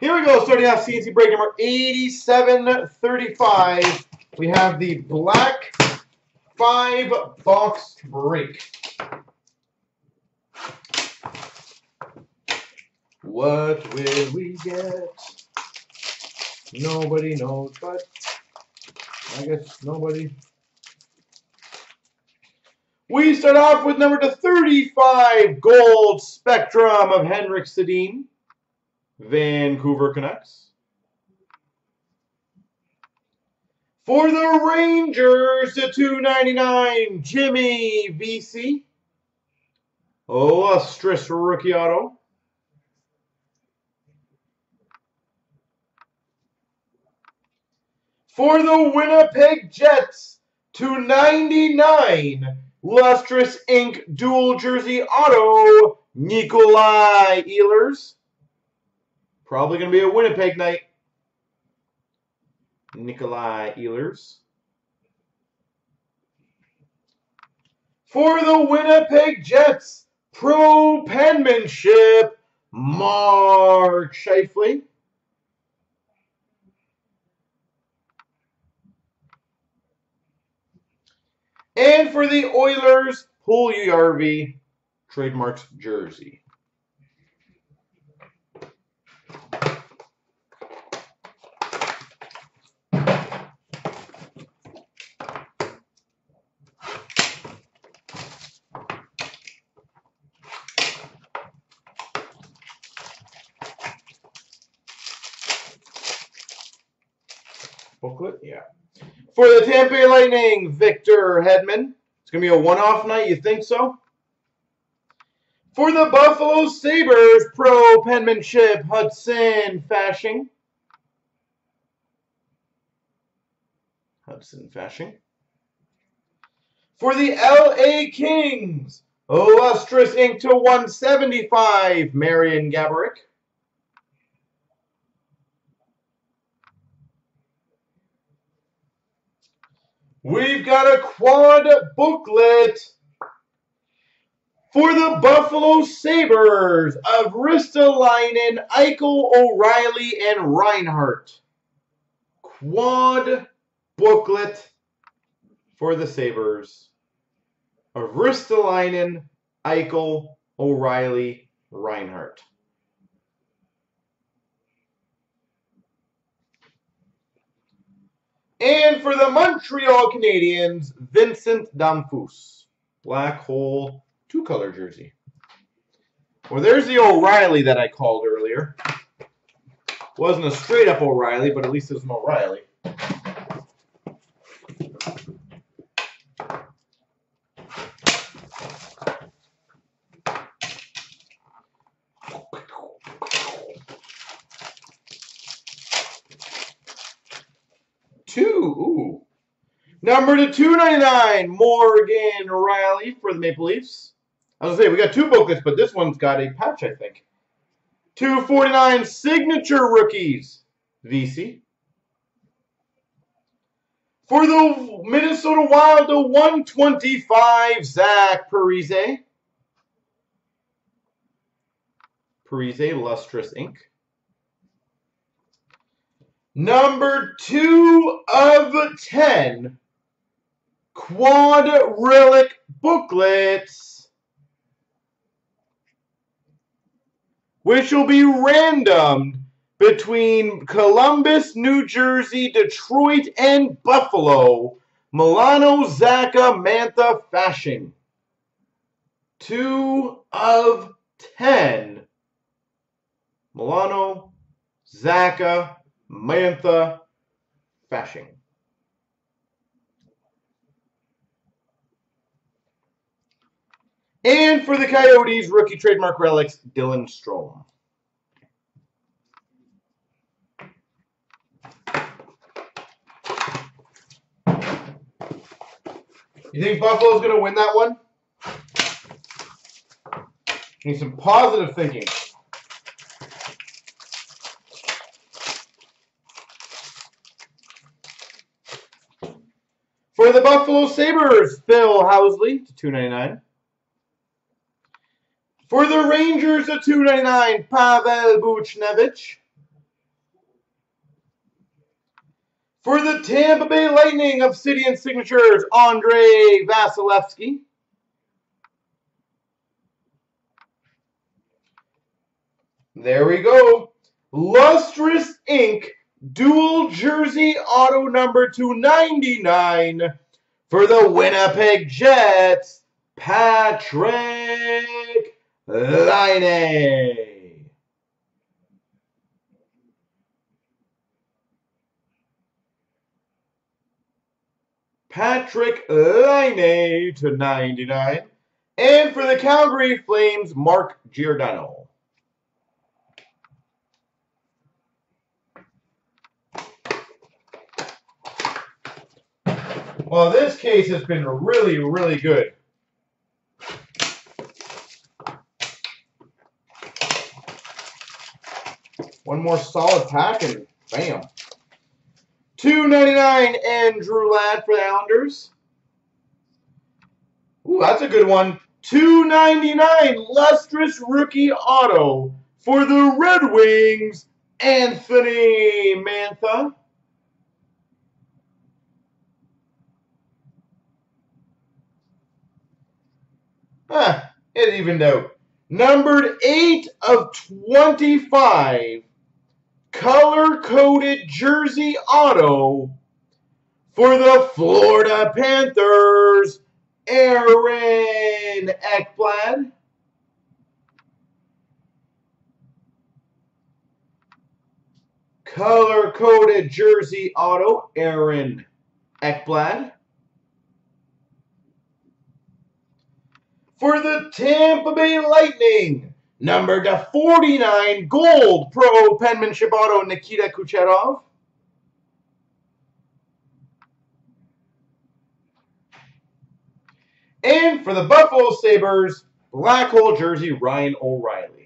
Here we go, starting off CNC break number 8735. We have the black five box break. What will we get? Nobody knows, but I guess nobody. We start off with number to 35 gold spectrum of Henrik Sedin. Vancouver Canucks. For the Rangers, the 299, Jimmy Vesey. Lustrous rookie auto. For the Winnipeg Jets, 299, Lustrous Ink Dual Jersey Auto, Nikolai Ehlers. Probably going to be a Winnipeg night. Nikolai Ehlers. For the Winnipeg Jets, pro penmanship, Mark Scheifele. And for the Oilers, Puljujarvi, trademarks jersey. Booklet? Yeah. For the Tampa Lightning, Victor Hedman. It's going to be a one-off night, you think so? For the Buffalo Sabres, pro penmanship, Hudson Fasching. Hudson Fasching. For the LA Kings, Lustrous Ink to 175, Marian Gaborik. We've got a quad booklet for the Buffalo Sabres of Ristolainen, Eichel, O'Reilly, and Reinhart. Quad booklet for the Sabres of Ristolainen, Eichel, O'Reilly, Reinhart. And for the Montreal Canadiens, Vincent Damphousse. Black hole, two-color jersey. Well, there's the O'Reilly that I called earlier. Wasn't a straight-up O'Reilly, but at least it was an O'Reilly. Two. Ooh. Number to 299, Morgan Rielly for the Maple Leafs. I was going to say, we got two booklets, but this one's got a patch, I think. 249 signature rookies, VC. For the Minnesota Wild, the 125, Zach Parise. Parise, Lustrous Ink. Number two of 10 Quad Relic booklets, which will be randomed between Columbus, New Jersey, Detroit, and Buffalo. Milano, Zacha, Mantha, Fasching. Two of 10. Milano, Zacha, Mantha Fasching. And for the Coyotes, rookie trademark relics, Dylan Strome. You think Buffalo's going to win that one? Need some positive thinking. For the Buffalo Sabres, Phil Housley to 299. For the Rangers at 299, Pavel Buchnevich. For the Tampa Bay Lightning Obsidian Signatures, Andrei Vasilevskiy. There we go. Lustrous Ink dual jersey auto number 299 for the Winnipeg Jets, Patrik Laine. Patrik Laine to 99. And for the Calgary Flames, Mark Giordano. Well, this case has been really, really good. One more solid pack and bam. 299 Andrew Ladd for the Islanders. Ooh, that's a good one. 299 lustrous rookie auto for the Red Wings, Anthony Mantha. Huh, it evened out. Numbered 8 of 25. Color-coded jersey auto for the Florida Panthers, Aaron Ekblad. Color-coded jersey auto, Aaron Ekblad. For the Tampa Bay Lightning. Number to 49, gold pro penmanship auto, Nikita Kucherov. And for the Buffalo Sabres, black hole jersey, Ryan O'Reilly.